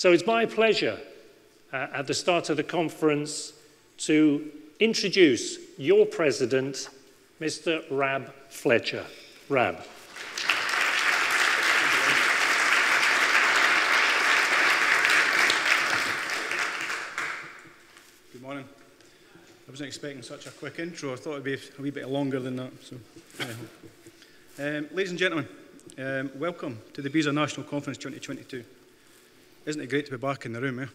So it's my pleasure uh, at the start of the conference to introduce your president, Mr. Rab Fletcher. Rab. Good morning. I wasn't expecting such a quick intro. I thought it'd be a wee bit longer than that. So, um, ladies and gentlemen, um, welcome to the BESA National Conference 2022. Isn't it great to be back in the room, eh?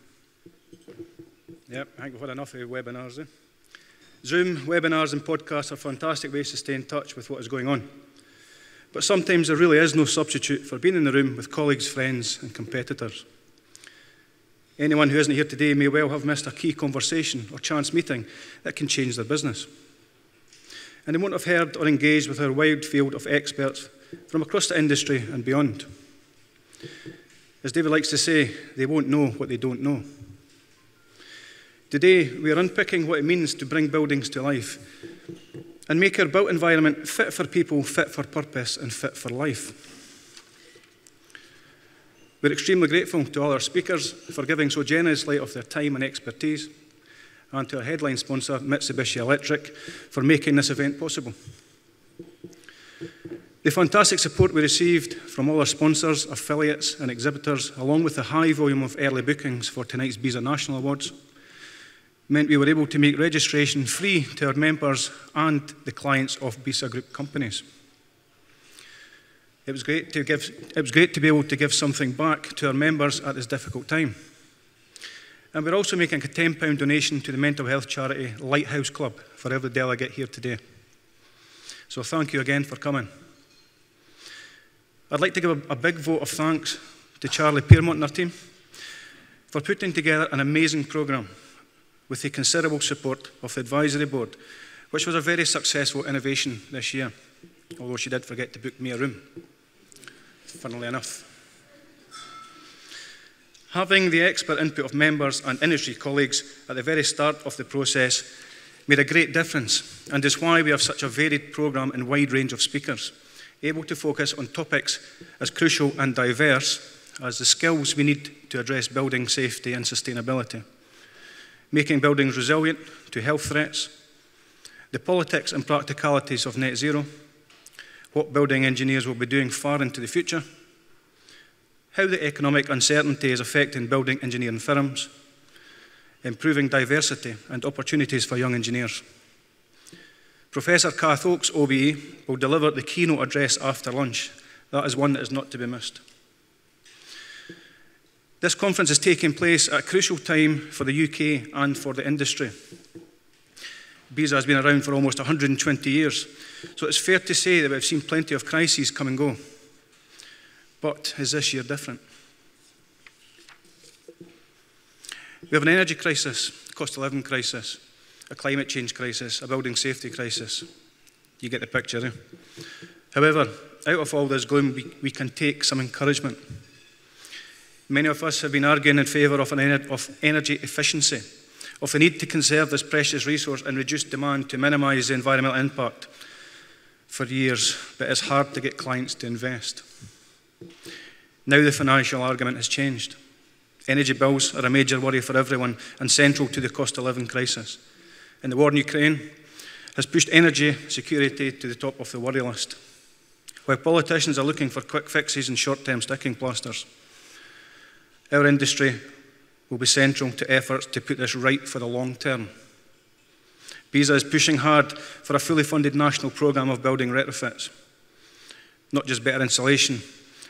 Yep, I think we've had enough of webinars. Eh? Zoom, webinars, and podcasts are fantastic ways to stay in touch with what is going on. But sometimes there really is no substitute for being in the room with colleagues, friends, and competitors. Anyone who isn't here today may well have missed a key conversation or chance meeting that can change their business. And they won't have heard or engaged with our wide field of experts from across the industry and beyond. As David likes to say, they won't know what they don't know. Today, we are unpicking what it means to bring buildings to life and make our built environment fit for people, fit for purpose, and fit for life. We're extremely grateful to all our speakers for giving so generously of their time and expertise, and to our headline sponsor, Mitsubishi Electric, for making this event possible. The fantastic support we received from all our sponsors, affiliates, and exhibitors, along with the high volume of early bookings for tonight's BESA National Awards, meant we were able to make registration free to our members and the clients of BESA Group companies. It was, great to give, it was great to be able to give something back to our members at this difficult time. And we're also making a £10 donation to the mental health charity Lighthouse Club for every delegate here today. So thank you again for coming. I'd like to give a, a big vote of thanks to Charlie Piermont and our team for putting together an amazing programme with the considerable support of the advisory board, which was a very successful innovation this year, although she did forget to book me a room, funnily enough. Having the expert input of members and industry colleagues at the very start of the process made a great difference and is why we have such a varied programme and wide range of speakers, able to focus on topics as crucial and diverse as the skills we need to address building safety and sustainability making buildings resilient to health threats, the politics and practicalities of net zero, what building engineers will be doing far into the future, how the economic uncertainty is affecting building engineering firms, improving diversity and opportunities for young engineers. Professor Kath Oakes, OBE, will deliver the keynote address after lunch. That is one that is not to be missed. This conference is taking place at a crucial time for the UK and for the industry. BESA has been around for almost 120 years, so it's fair to say that we've seen plenty of crises come and go. But is this year different? We have an energy crisis, cost of living crisis, a climate change crisis, a building safety crisis. You get the picture. Eh? However, out of all this gloom, we, we can take some encouragement. Many of us have been arguing in favour of, of energy efficiency, of the need to conserve this precious resource and reduce demand to minimise the environmental impact for years, but it's hard to get clients to invest. Now the financial argument has changed. Energy bills are a major worry for everyone and central to the cost of living crisis. And the war in Ukraine has pushed energy security to the top of the worry list. While politicians are looking for quick fixes and short term sticking plasters, our industry will be central to efforts to put this right for the long term. BESA is pushing hard for a fully funded national programme of building retrofits. Not just better insulation,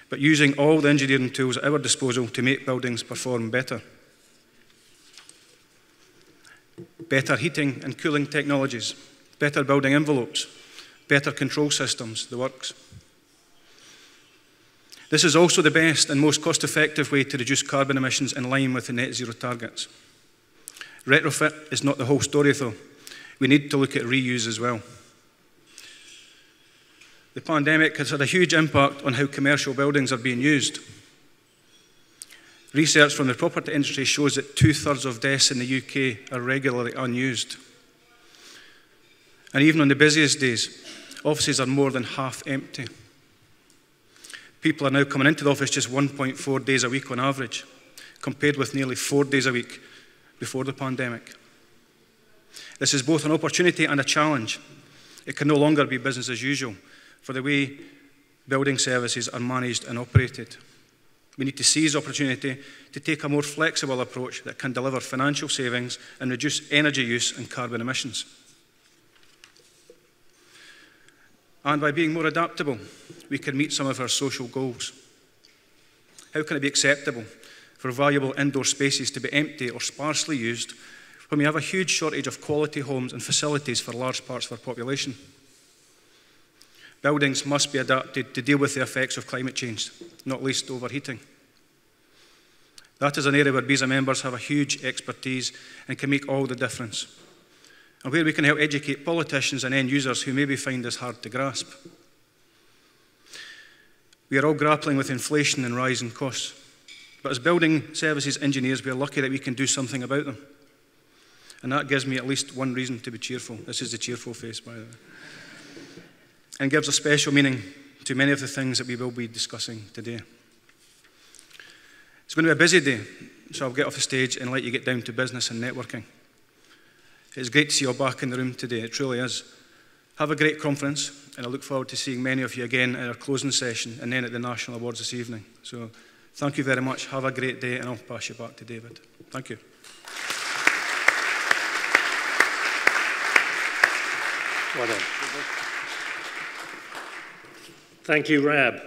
but using all the engineering tools at our disposal to make buildings perform better. Better heating and cooling technologies, better building envelopes, better control systems, the works. This is also the best and most cost effective way to reduce carbon emissions in line with the net zero targets. Retrofit is not the whole story, though. We need to look at reuse as well. The pandemic has had a huge impact on how commercial buildings are being used. Research from the property industry shows that two thirds of deaths in the UK are regularly unused. And even on the busiest days, offices are more than half empty. People are now coming into the office just 1.4 days a week on average. compared with nearly four days a week before the pandemic. This is both an opportunity and a challenge. It can no longer be business as usual for the way building services are managed and operated. We need to seize opportunity to take a more flexible approach that can deliver financial savings and reduce energy use and carbon emissions. And by being more adaptable, we can meet some of our social goals. How can it be acceptable for valuable indoor spaces to be empty or sparsely used when we have a huge shortage of quality homes and facilities for large parts of our population? Buildings must be adapted to deal with the effects of climate change, not least overheating. That is an area where BESA members have a huge expertise and can make all the difference, and where we can help educate politicians and end users who maybe find this hard to grasp. We are all grappling with inflation and rising costs, but as building services engineers, we are lucky that we can do something about them. And that gives me at least one reason to be cheerful. This is the cheerful face, by the way and gives a special meaning to many of the things that we will be discussing today. It's going to be a busy day, so I'll get off the stage and let you get down to business and networking. It's great to see you all back in the room today, it truly is. Have a great conference, and I look forward to seeing many of you again at our closing session and then at the National Awards this evening. So thank you very much, have a great day, and I'll pass you back to David. Thank you. Well done. Thank you, Rab.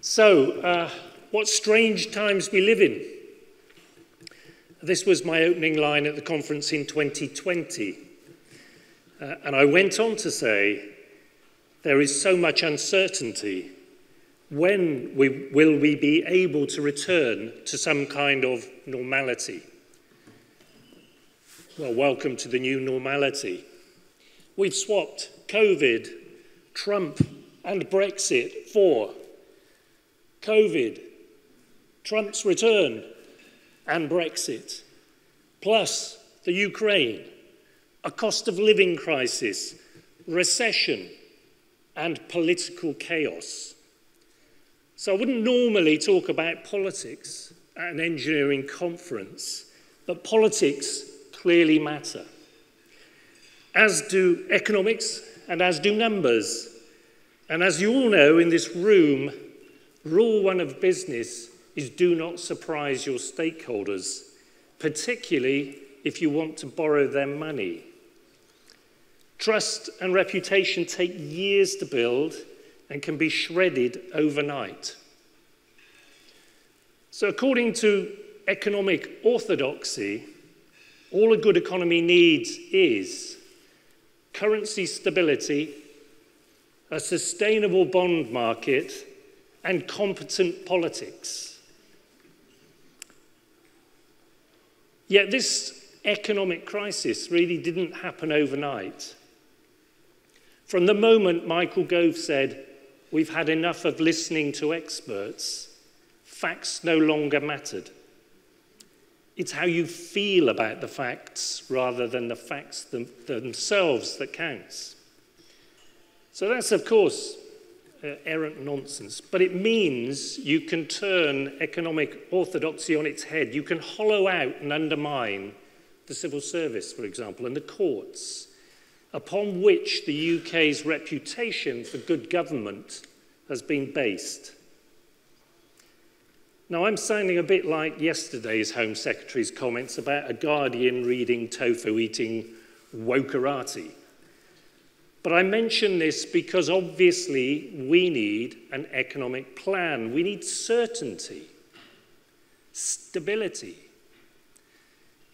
So, uh, what strange times we live in. This was my opening line at the conference in 2020. Uh, and I went on to say, there is so much uncertainty. When we, will we be able to return to some kind of normality? Well, welcome to the new normality. We've swapped COVID, Trump, and Brexit. Four, COVID, Trump's return, and Brexit. Plus the Ukraine, a cost of living crisis, recession, and political chaos. So I wouldn't normally talk about politics at an engineering conference, but politics clearly matter, as do economics and as do numbers. And as you all know in this room, rule one of business is do not surprise your stakeholders, particularly if you want to borrow their money. Trust and reputation take years to build and can be shredded overnight. So, according to economic orthodoxy, all a good economy needs is currency stability a sustainable bond market, and competent politics. Yet this economic crisis really didn't happen overnight. From the moment Michael Gove said, We've had enough of listening to experts, facts no longer mattered. It's how you feel about the facts rather than the facts them themselves that counts. So that's, of course, uh, errant nonsense. But it means you can turn economic orthodoxy on its head. You can hollow out and undermine the civil service, for example, and the courts, upon which the UK's reputation for good government has been based. Now, I'm sounding a bit like yesterday's Home Secretary's comments about a Guardian reading tofu eating wokerati. But I mention this because obviously we need an economic plan. We need certainty, stability.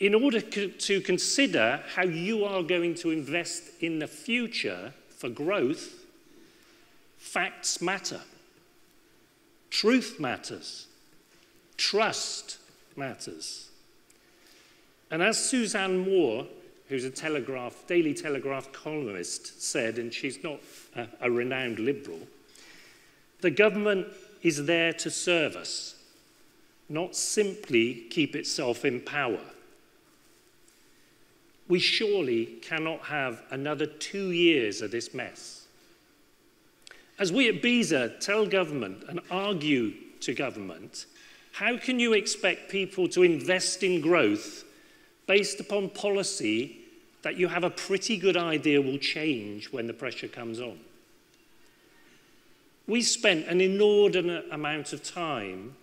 In order to consider how you are going to invest in the future for growth, facts matter. Truth matters. Trust matters. And as Suzanne Moore who's a Telegraph, Daily Telegraph columnist, said, and she's not a, a renowned liberal, the government is there to serve us, not simply keep itself in power. We surely cannot have another two years of this mess. As we at BESA tell government and argue to government, How can you expect people to invest in growth based upon policy that you have a pretty good idea will change when the pressure comes on? We spent an inordinate amount of time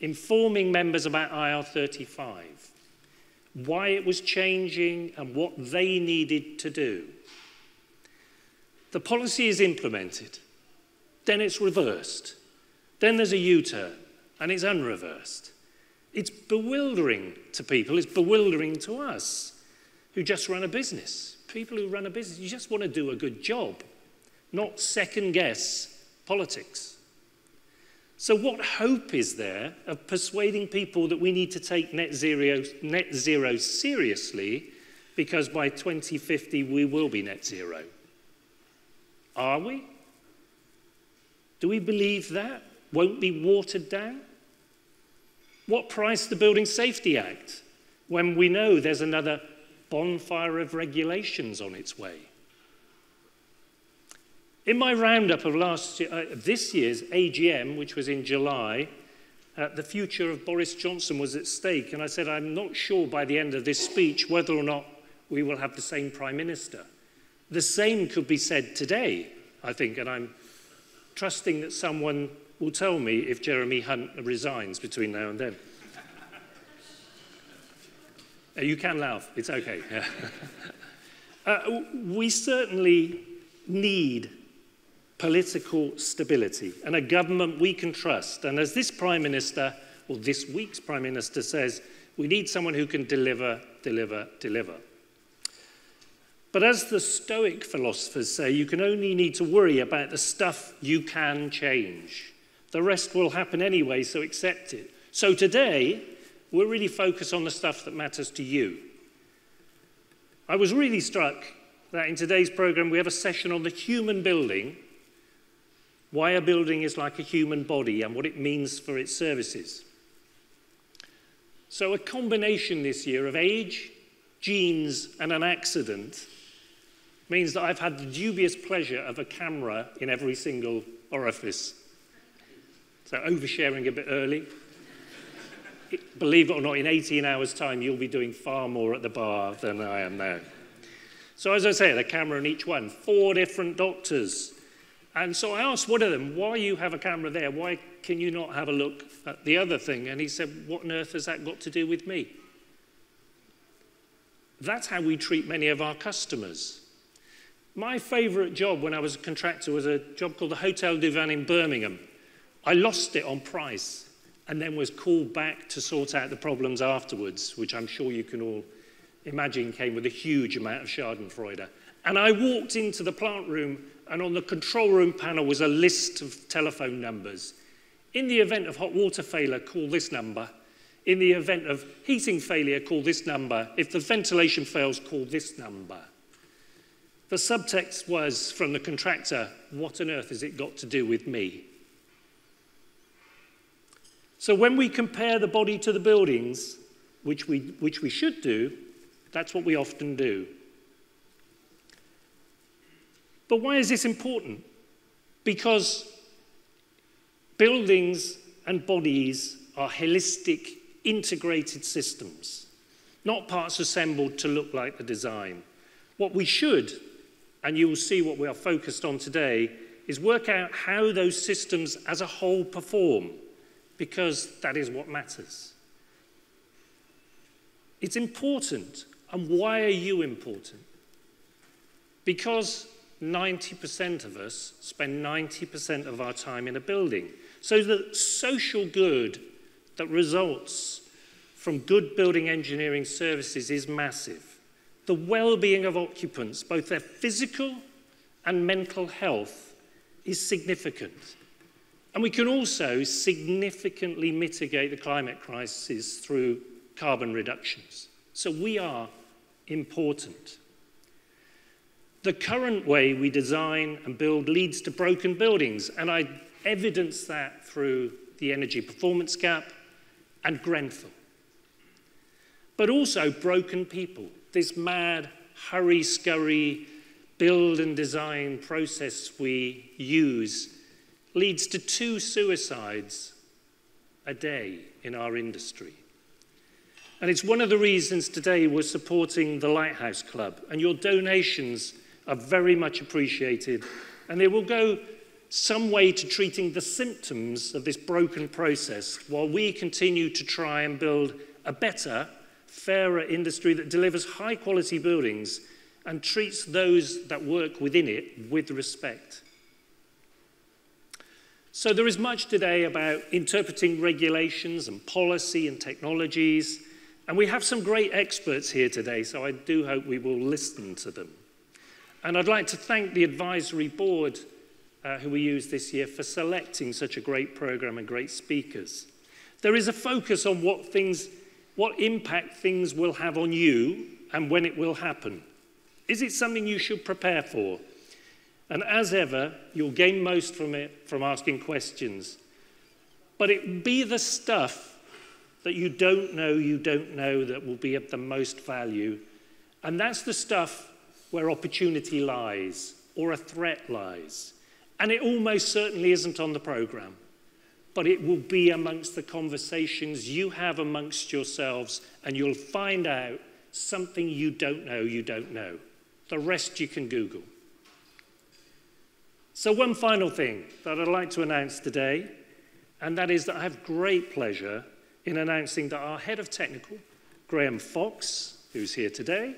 informing members about IR35, why it was changing and what they needed to do. The policy is implemented, then it's reversed, then there's a U-turn, and it's unreversed. It's bewildering to people, it's bewildering to us who just run a business. People who run a business, you just want to do a good job, not second guess politics. So, what hope is there of persuading people that we need to take net zero, net zero seriously because by 2050 we will be net zero? Are we? Do we believe that? Won't be watered down? What price the Building Safety Act when we know there's another bonfire of regulations on its way. In my roundup of last year, uh, this year's AGM, which was in July, uh, the future of Boris Johnson was at stake, and I said, I'm not sure by the end of this speech whether or not we will have the same Prime Minister. The same could be said today, I think, and I'm trusting that someone will tell me if Jeremy Hunt resigns between now and then. Uh, you can laugh, it's okay. uh, we certainly need political stability and a government we can trust. And as this Prime Minister, or this week's Prime Minister says, we need someone who can deliver, deliver, deliver. But as the Stoic philosophers say, you can only need to worry about the stuff you can change. The rest will happen anyway, so accept it. So today, we're really focused on the stuff that matters to you. I was really struck that in today's program we have a session on the human building why a building is like a human body and what it means for its services. So, a combination this year of age, genes, and an accident means that I've had the dubious pleasure of a camera in every single orifice. So, oversharing a bit early. Believe it or not, in 18 hours' time, you'll be doing far more at the bar than I am now. So, as I say, the camera in each one, four different doctors and so I asked one of them, why you have a camera there? Why can you not have a look at the other thing? And he said, what on earth has that got to do with me? That's how we treat many of our customers. My favourite job when I was a contractor was a job called the Hotel du Vin in Birmingham. I lost it on price and then was called back to sort out the problems afterwards, which I'm sure you can all imagine came with a huge amount of schadenfreude. And I walked into the plant room, and on the control room panel was a list of telephone numbers. In the event of hot water failure, call this number. In the event of heating failure, call this number. If the ventilation fails, call this number. The subtext was from the contractor, what on earth has it got to do with me? So when we compare the body to the buildings, which we, which we should do, that's what we often do. But why is this important? Because buildings and bodies are holistic, integrated systems, not parts assembled to look like the design. What we should, and you will see what we are focused on today, is work out how those systems as a whole perform, because that is what matters. It's important. And why are you important? Because 90% of us spend 90% of our time in a building. So the social good that results from good building engineering services is massive. The well-being of occupants, both their physical and mental health, is significant. And we can also significantly mitigate the climate crisis through carbon reductions. So we are important. The current way we design and build leads to broken buildings, and I evidence that through the energy performance gap and Grenfell. But also broken people, this mad, hurry scurry, build and design process we use leads to two suicides a day in our industry. And it's one of the reasons today we're supporting the Lighthouse Club, and your donations are very much appreciated, and they will go some way to treating the symptoms of this broken process while we continue to try and build a better, fairer industry that delivers high quality buildings and treats those that work within it with respect. So there is much today about interpreting regulations and policy and technologies, and we have some great experts here today, so I do hope we will listen to them. And I'd like to thank the advisory board uh, who we used this year for selecting such a great program and great speakers. There is a focus on what things, what impact things will have on you and when it will happen. Is it something you should prepare for? And as ever, you'll gain most from it from asking questions. But it be the stuff that you don't know, you don't know, that will be of the most value. And that's the stuff where opportunity lies or a threat lies. And it almost certainly isn't on the programme, but it will be amongst the conversations you have amongst yourselves, and you'll find out something you don't know, you don't know. The rest you can Google. So, one final thing that I'd like to announce today, and that is that I have great pleasure in announcing that our head of technical, Graham Fox, who's here today,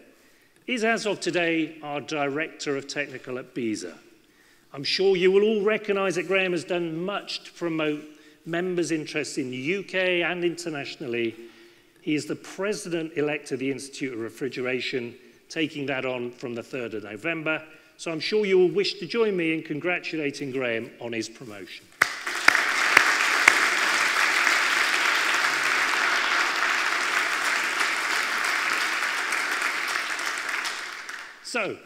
is as of today our director of technical at BESA. I'm sure you will all recognise that Graham has done much to promote members' interests in the UK and internationally. He is the president elect of the Institute of Refrigeration, taking that on from the 3rd of November. So I'm sure you will wish to join me in congratulating Graham on his promotion. So,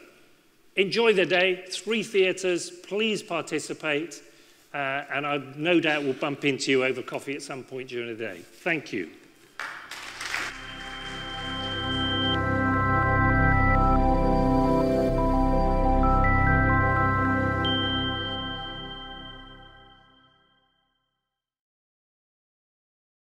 enjoy the day. Three theatres. Please participate. Uh, and I no doubt will bump into you over coffee at some point during the day. Thank you.